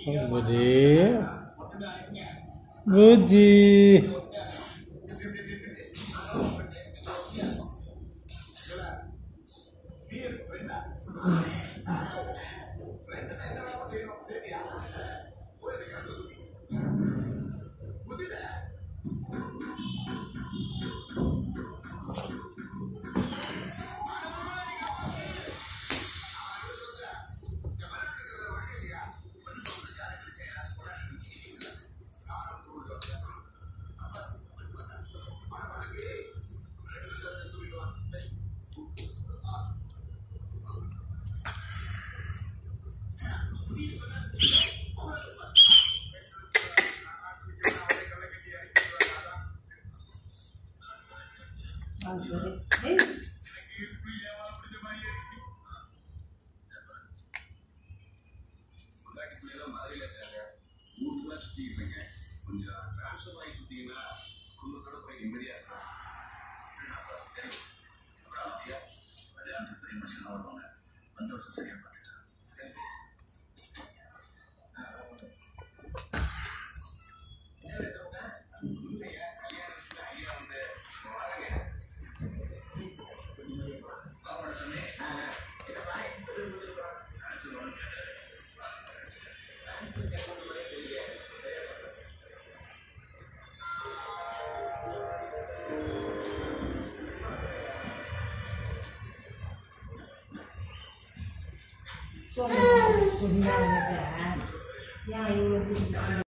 बुझी बुझी சந்தோஷம் சரியா பார்த்துக்கலாம் ช่วงสุนทรนะจ๊ะย่าอยู่